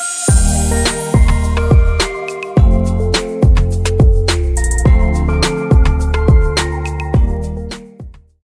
Bye.